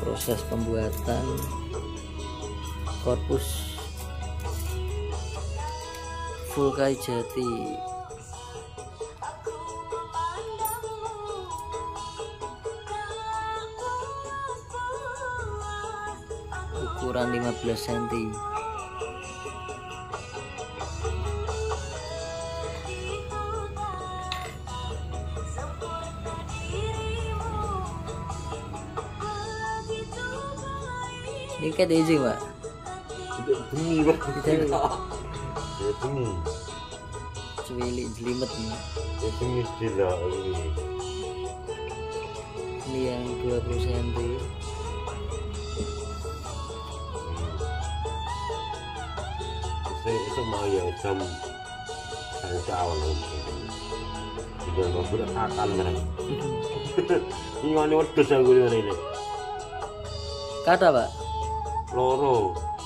proses pembuatan korpus full kai jati. Ukuran 15 cm ini kayak izin pak bengi Pak. Ya bengi. jelimet nih Ya bengi gila ini. ini yang 20 cm Saya itu mau ya jam saya nggak berakal. Ini aku ini. kata pak loro.